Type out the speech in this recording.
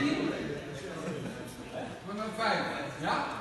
tien. Maar dan vijf. Ja?